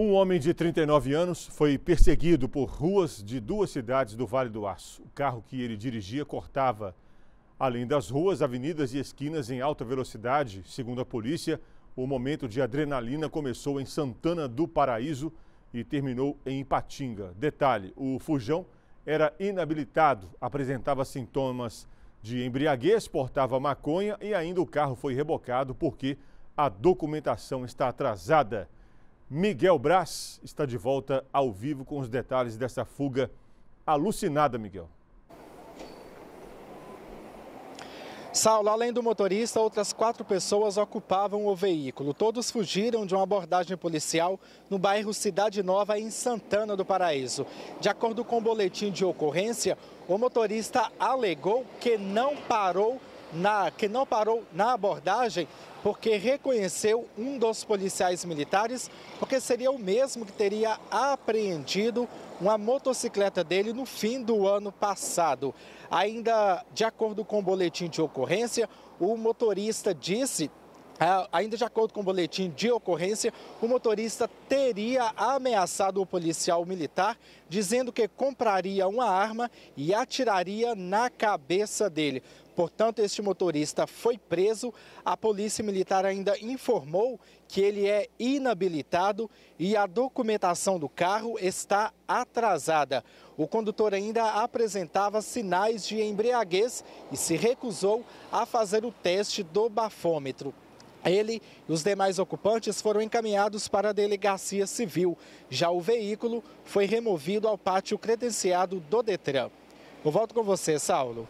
Um homem de 39 anos foi perseguido por ruas de duas cidades do Vale do Aço. O carro que ele dirigia cortava, além das ruas, avenidas e esquinas em alta velocidade. Segundo a polícia, o momento de adrenalina começou em Santana do Paraíso e terminou em Ipatinga. Detalhe: o fujão era inabilitado, apresentava sintomas de embriaguez, portava maconha e ainda o carro foi rebocado porque a documentação está atrasada. Miguel Braz está de volta ao vivo com os detalhes dessa fuga alucinada, Miguel. Saulo, além do motorista, outras quatro pessoas ocupavam o veículo. Todos fugiram de uma abordagem policial no bairro Cidade Nova, em Santana do Paraíso. De acordo com o boletim de ocorrência, o motorista alegou que não parou na, que não parou na abordagem porque reconheceu um dos policiais militares, porque seria o mesmo que teria apreendido uma motocicleta dele no fim do ano passado. Ainda de acordo com o boletim de ocorrência, o motorista disse ainda de acordo com o boletim de ocorrência, o motorista teria ameaçado o policial militar, dizendo que compraria uma arma e atiraria na cabeça dele. Portanto, este motorista foi preso. A Polícia Militar ainda informou que ele é inabilitado e a documentação do carro está atrasada. O condutor ainda apresentava sinais de embriaguez e se recusou a fazer o teste do bafômetro. Ele e os demais ocupantes foram encaminhados para a delegacia civil. Já o veículo foi removido ao pátio credenciado do Detran. Eu volto com você, Saulo.